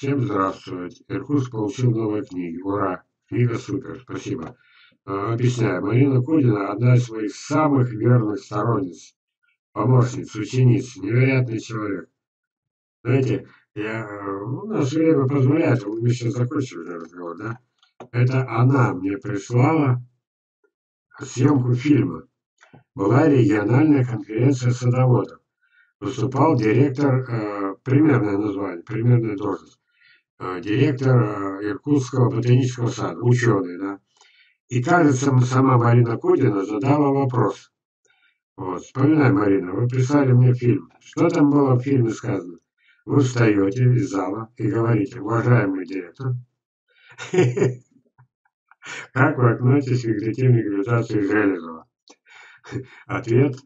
Всем здравствуйте. Иркутск получил новые книги. Ура! Книга супер. Спасибо. А, объясняю. Марина Кудина – одна из своих самых верных сторонниц, помощниц, учениц, невероятный человек. Знаете, я, ну, наше время позволяет, мы сейчас закончили разговор, да? Это она мне прислала съемку фильма. Была региональная конференция садоводов. Выступал директор, э, примерное название, примерная должность, э, директор э, Иркутского ботанического сада, ученый, да. И, кажется, сама Марина Кудина задала вопрос. Вот, вспоминай, Марина, вы прислали мне фильм. Что там было в фильме сказано? Вы встаете из зала и говорите, уважаемый директор, как вы относитесь к вегетативной гравитации Железова? Ответ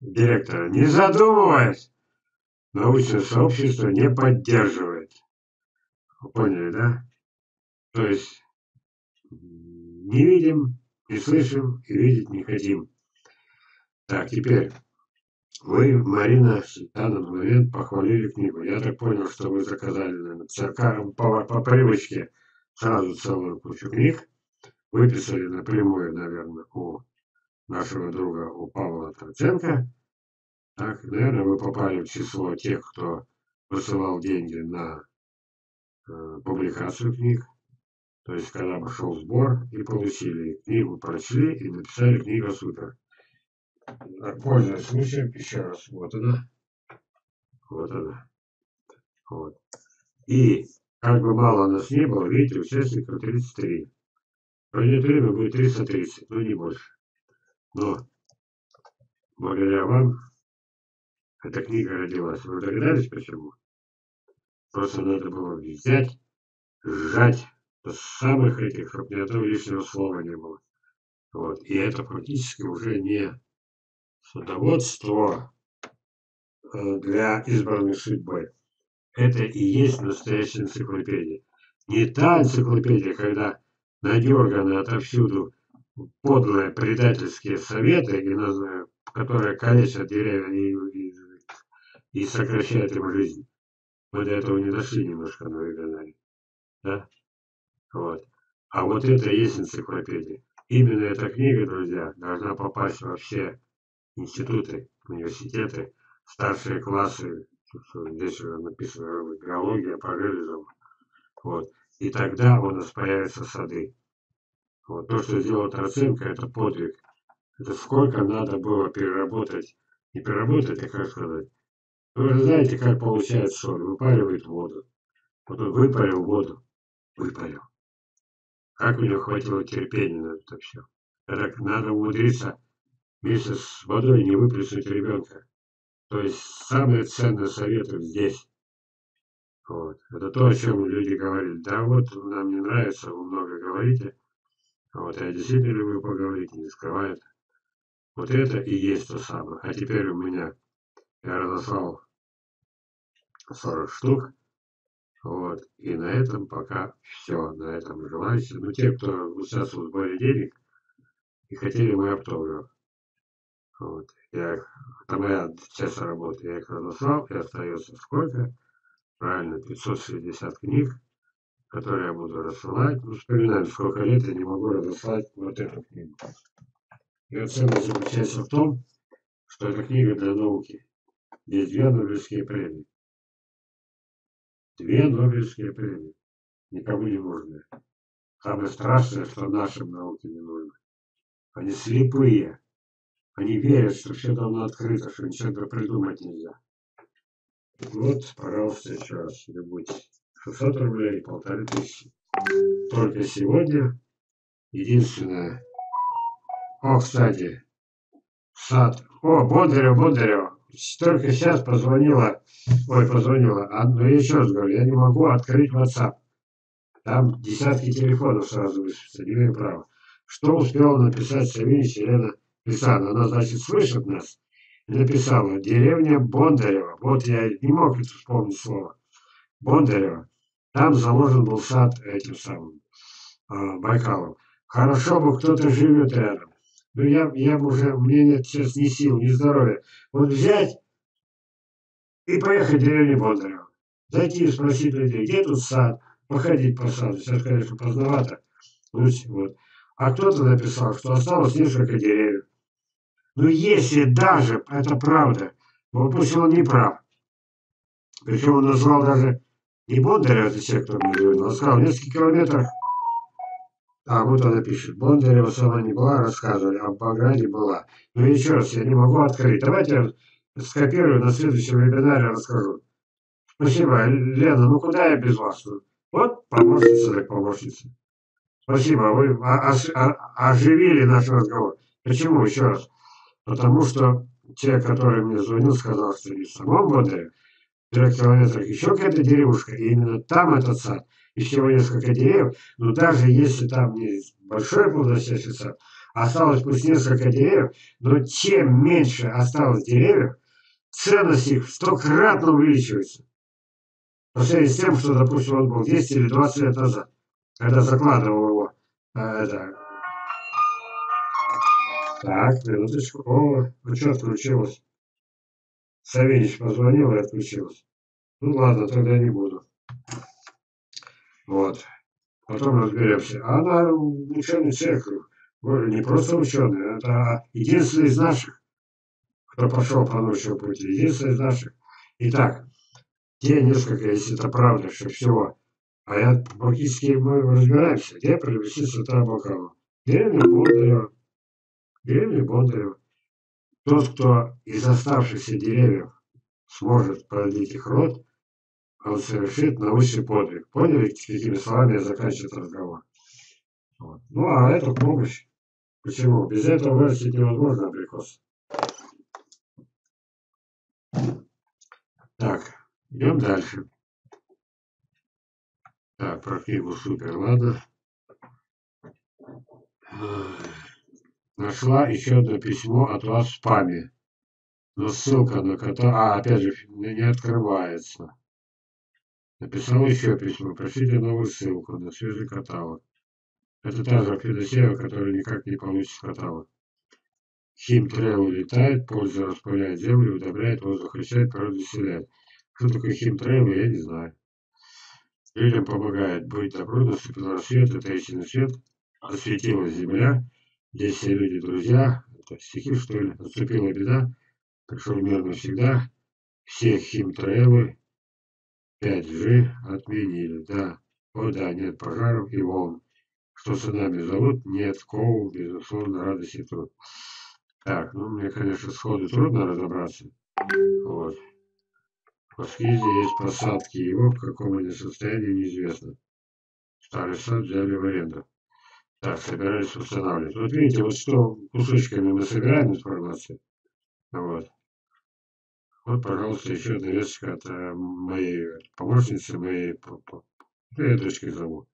директора. Не задумываясь, научное сообщество не поддерживает. Поняли, да? То есть не видим, не слышим и видеть не хотим. Так, теперь вы, Марина, в данный момент похвалили книгу. Я так понял, что вы заказали, наверное, циркаром по, по привычке сразу целую кучу книг. Выписали напрямую, наверное, у нашего друга, у Павла Троценко. Так, наверное, вы попали в число тех, кто высылал деньги на публикацию книг. То есть, когда пошел сбор и получили книгу, прочли и написали книга супер. Пользуясь случаем, еще раз, вот она. Вот она. Вот. И как бы мало нас не было, видите, участников 33. Пройдет время, будет 330, но не больше. Но благодаря вам эта книга родилась. Вы догадались почему? Просто надо было взять, сжать до самых этих, чтобы ни одного лишнего слова не было. Вот. И это практически уже не садоводство э, для избранной судьбы. Это и есть настоящая энциклопедия. Не та энциклопедия, когда надерганы отовсюду подлые предательские советы, которые калечат деревья и, и, и сокращают им жизнь. Мы до этого не дошли немножко на вебинаре. Да? Вот. А вот это и есть энциклопедия. Именно эта книга, друзья, должна попасть во все институты, университеты, старшие классы. Здесь уже написано биология, параллелизм. Вот. И тогда у нас появятся сады. Вот. То, что сделал Троценко, это подвиг. Это сколько надо было переработать. Не переработать, а как сказать. Вы же знаете, как получает соль. Выпаривает воду. Вот он выпарил воду. Выпарил. Как у него хватило терпения на это все. Это надо умудриться вместе с водой не выплеснуть ребенка. То есть самые ценные советы здесь. Вот. Это то, о чем люди говорили. Да вот, нам не нравится, вы много говорите. Вот, я действительно люблю поговорить, не скрываю это. Вот это и есть то самое. А теперь у меня, я разослал 40 штук. Вот. И на этом пока все. На этом желающие. Ну, те, кто участвовал в сборе денег и хотели мой автограф. Вот. Я их, это моя часть работы. Я их разослал, и остается сколько? Правильно, 560 книг, которые я буду рассылать. Ну, вспоминаю, сколько лет я не могу разослать вот эту книгу. Ее ценность заключается в том, что эта книга для науки. Есть две Нобелевские премии. Две Нобелевские премии. Никому не нужны. Самое страшное, что нашим науке не нужно. Они слепые. Они верят, что все давно открыто, что ничего придумать нельзя. Вот, пожалуйста, еще раз, любуйте. 600 рублей, полторы тысячи. Только сегодня единственное. О, кстати, сад. О, Бондарева, Бондарева только сейчас позвонила, ой, позвонила, а, но я еще раз говорю, я не могу открыть WhatsApp. Там десятки телефонов сразу высветятся, не имею права. Что успела написать Савинич Елена Александровна? Она, значит, слышит нас написала «Деревня Бондарева». Вот я не мог это вспомнить слово. Бондарева. Там заложен был сад этим самым э, Байкалом. Хорошо бы кто-то живет рядом. Но ну, я, я уже, мне нет сейчас ни сил, ни здоровья. Вот взять и поехать в деревню Бондарева. зайти и спросить людей, где тут сад, походить по саду. Сейчас, конечно, поздновато. Вот. А кто-то написал, что осталось несколько деревьев. Ну, если даже это правда, вот пусть он не прав. Причем он назвал даже не Бондаря, это говорил, а сказал, в нескольких километрах а, вот она пишет. Бондарева сама не была, рассказывали, а в Баграде была. Ну еще раз, я не могу открыть. Давайте я скопирую, на следующем вебинаре расскажу. Спасибо, Лена, ну куда я без вас? Вот помощница так помощница. Спасибо, вы оживили наш разговор. Почему, еще раз? Потому что те, которые мне звонил, сказал, что не в самом Бондареве, в трех километрах еще какая-то деревушка, и именно там этот сад и всего несколько деревьев, но даже если там не большой плодоносящий сад, осталось пусть несколько деревьев, но чем меньше осталось деревьев, ценность их стократно увеличивается. По сравнению с тем, что, допустим, он был 10 или 20 лет назад, когда закладывал его. А, это... Так, минуточку. О, ну что отключилось? Савельич позвонил и отключилось. Ну ладно, тогда не буду. Вот. Потом разберемся. А она ученый человек. Не просто ученый, это единственный из наших, кто пошел по научному пути. Единственный из наших. Итак, те несколько, если это правда, что всего. А я практически мы разбираемся, где приобрести Святая Бакалу. Деревня Бондарева. Деревня Бондарева. Тот, кто из оставшихся деревьев сможет продлить их род, он совершит научный подвиг. Поняли, какими словами я заканчиваю разговор? Вот. Ну, а это помощь. Почему? Без этого вырастить невозможно абрикос. Так, идем дальше. Так, про книгу супер, ладно. Нашла еще одно письмо от вас в спаме. Но ссылка на которое... А, опять же, не открывается. Написал еще письмо, пришлите новую ссылку на свежий каталог. Это та Федосеева, которая никак не получит каталог. Химтрейл летает, польза распыляет землю, удобряет, воздух очищает, природу заселяет. Что такое химтрейл, я не знаю. Людям помогает быть добру, наступил рассвет, это истинный свет, осветилась земля, здесь все люди друзья, это стихи что ли, наступила беда, пришел мир навсегда, все химтрейлы 5G отменили, да. О да, нет пожаров и волн. Что цунами зовут? Нет, Коу, безусловно, радость и труд. Так, ну мне, конечно, сходу трудно разобраться. Вот. В Аскизе есть посадки, его в каком они состоянии неизвестно. Старый сад взяли в аренду. Так, собирались устанавливать. Вот видите, вот что кусочками мы собираем информацию. Вот. Вот, пожалуйста, еще одна весточка от э, моей помощницы, моей, я дочкой зову,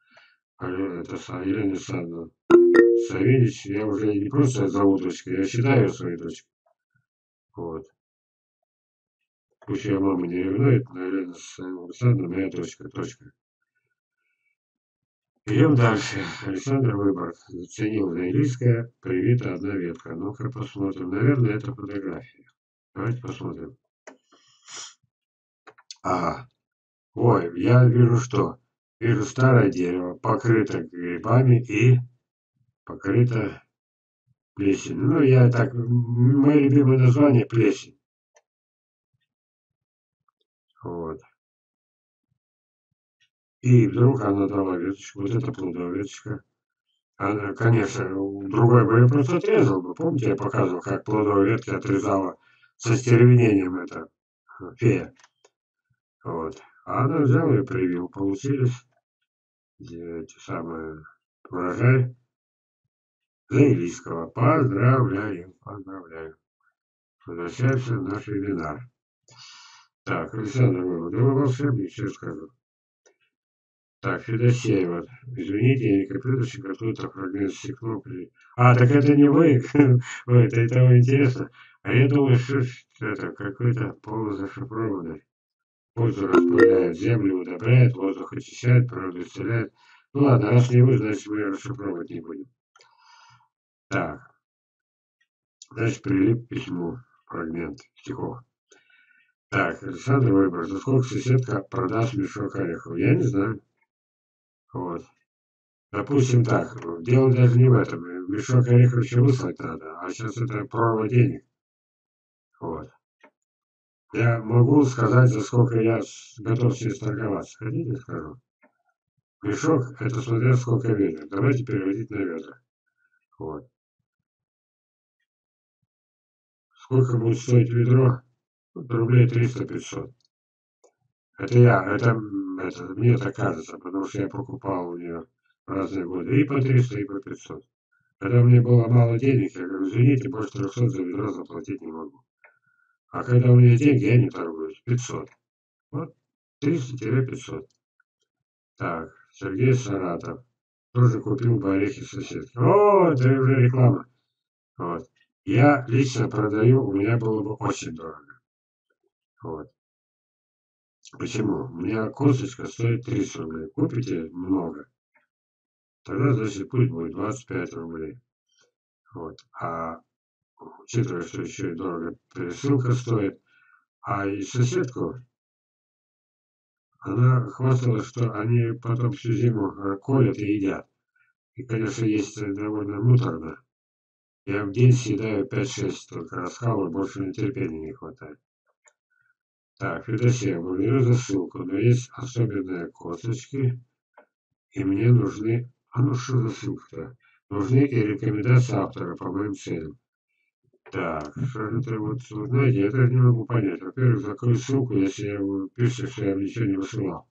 это Елена Александровна Савельич. Я уже не просто зову дочкой, я считаю своей дочкой. Вот. Пусть я мама не ревнует, но Елена Александровна моя дочка, точка. Идем дальше. Александр Выборг заценил английское, привита одна ветка. Ну-ка посмотрим. Наверное, это фотография. Давайте посмотрим. Ага. Ой, я вижу что? Вижу старое дерево, покрыто грибами и покрыто плесенью. Ну, я так, мое любимое название плесень. Вот. И вдруг она дала веточку. Вот это плодовая веточка. Она, конечно, другой бы я просто отрезал бы. Помните, я показывал, как плодовые ветки отрезала со стервенением это фея. Вот. А она взяла и привил. Получились эти самые урожай заилийского. Поздравляю, поздравляю. Возвращаемся в наш вебинар. Так, Александр вы волшебник, все скажу. Так, Федосеева. Извините, я не компьютерщик, какой-то фрагмент стекло. А, так это не вы. Ой, это, это интересно. А я думаю, что это какой-то полузашифрованный. Пользу распыляет, землю удобряет, воздух очищает, природу исцеляет. Ну ладно, раз не вы, значит мы расшифровывать не будем. Так. Значит, прилип письмо, фрагмент стихов. Так, Александр Выбор, за сколько соседка продаст мешок орехов? Я не знаю. Вот. Допустим так, дело даже не в этом. Мешок орехов еще выслать надо, а сейчас это прорва денег. Вот. Я могу сказать, за сколько я готов с ней торговаться. Хотите, скажу? Мешок – это смотря сколько ведер. Давайте переводить на ведра. Вот. Сколько будет стоить ведро? рублей 300-500. Это я, это, это мне так кажется, потому что я покупал у нее разные годы и по 300, и по 500. Когда меня было мало денег, я говорю, извините, больше 300 за ведро заплатить не могу. А когда у меня деньги, я не торгуюсь. 500. Вот 300-500. Так, Сергей Саратов. Тоже купил бы орехи соседки. О, это уже реклама. Вот. Я лично продаю, у меня было бы очень дорого. Вот. Почему? У меня косточка стоит 30 рублей. Купите много. Тогда, значит, пусть будет 25 рублей. Вот. А учитывая, что еще и дорого пересылка стоит, а и соседку, она хвасталась, что они потом всю зиму колят и едят. И, конечно, есть довольно муторно. Я в день съедаю 5-6 только раскалываю, больше на терпения не хватает. Так, Федосея, благодарю за ссылку, но есть особенные косточки, и мне нужны... А ну что за ссылка-то? Нужны и рекомендации автора по моим целям. Так, это вот, знаете, даже не могу понять. Во-первых, какую ссылку, если я пишу, что я ничего не высылал.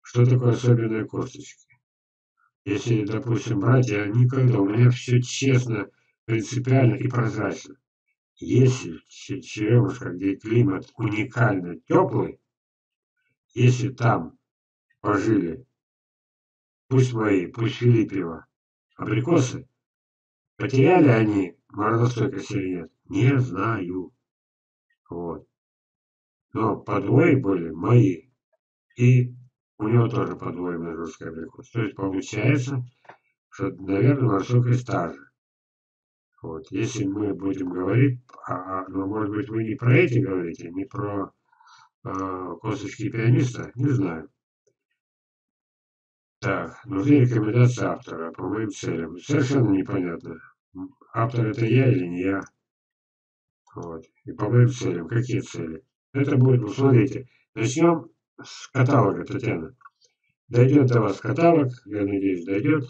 Что такое особенные косточки? Если, допустим, брать, я никогда, у меня все честно, принципиально и прозрачно. Если черемушка, где климат уникально теплый, если там пожили, пусть мои, пусть Филиппева, абрикосы, потеряли они морозостойкость или нет, не знаю. Вот. Но подвои были мои. И у него тоже подвоенная русская абрикос. То есть получается, что, наверное, высокой стажа. Вот. Если мы будем говорить, а, а, ну, может быть, вы не про эти говорите, не про э, косточки пианиста, не знаю. Так, нужны рекомендации автора по моим целям. Совершенно непонятно, автор это я или не я. Вот. И по моим целям. Какие цели? Это будет, ну, смотрите, начнем с каталога, Татьяна. Дойдет до вас каталог, я надеюсь, дойдет.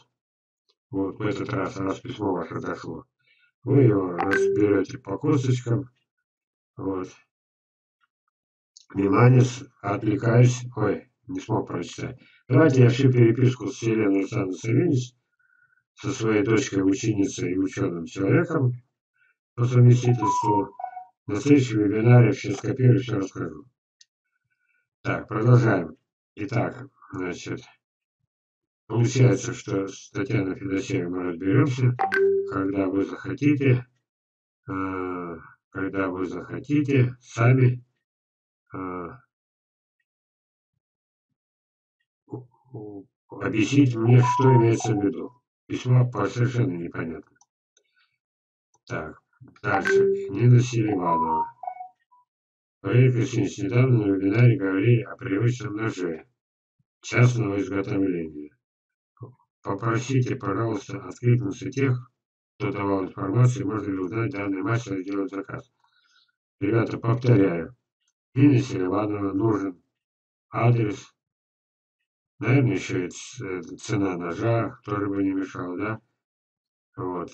Вот в этот раз, раз письмо ваше дошло. Вы его разберете по косточкам. Вот. Внимание, отвлекаюсь. Ой, не смог прочитать. Давайте я всю переписку с Еленой Александровной Савинич, со своей дочкой, ученицей и ученым человеком по совместительству. На следующем вебинаре все скопирую, все расскажу. Так, продолжаем. Итак, значит, Получается, что с Татьяной Федосеевой мы разберемся, когда вы захотите, э, когда вы захотите сами э, объяснить мне, что имеется в виду. Письмо совершенно непонятно. Так, дальше. Нина Селиванова. Красинович, недавно на вебинаре говорили о привычном ноже частного изготовления. Попросите, пожалуйста, откликнуться тех, кто давал информацию, можно ли узнать данный мастер сделать заказ. Ребята, повторяю, Инна Селиванова нужен адрес, наверное, еще и цена ножа, тоже бы не мешало, да? Вот.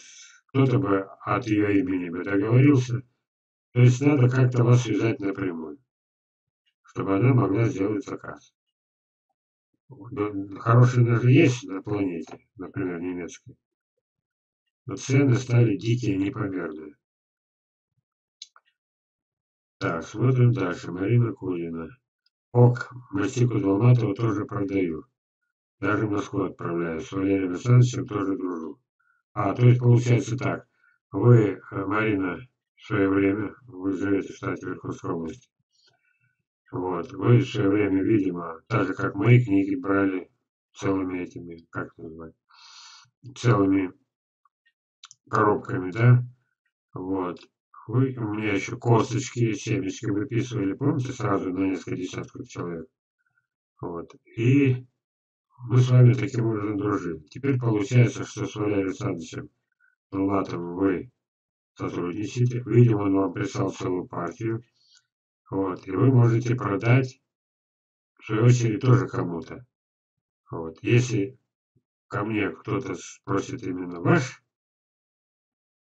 Кто-то бы от ее имени бы договорился. То есть надо как-то вас связать напрямую, чтобы она могла сделать заказ. Хорошие даже есть на планете, например, немецкие. Но цены стали дикие, непомерные. Так, смотрим дальше. Марина Кулина. ОК, мастику Долматова тоже продаю. Даже в Москву отправляю. С Валерием Александровичем тоже дружу. А, то есть получается так. Вы, э, Марина, в свое время, вы живете в штате Верховской области. Вот. Вы все время, видимо, так же, как мои книги брали целыми этими, как это назвать, целыми коробками, да? Вот. Вы у меня еще косточки, семечки выписывали, помните, сразу на несколько десятков человек. Вот. И мы с вами таким образом дружим. Теперь получается, что с Валерием Александровичем Булатовым вы сотрудничаете. Видимо, он вам прислал целую партию. Вот. И вы можете продать, в свою очередь, тоже кому-то. Вот. Если ко мне кто-то спросит именно ваш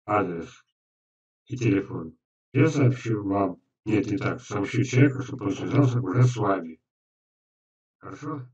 адрес и телефон, я сообщу вам, нет, не так, сообщу человеку, чтобы он связался уже с вами. Хорошо?